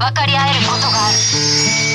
分かり合えることがある。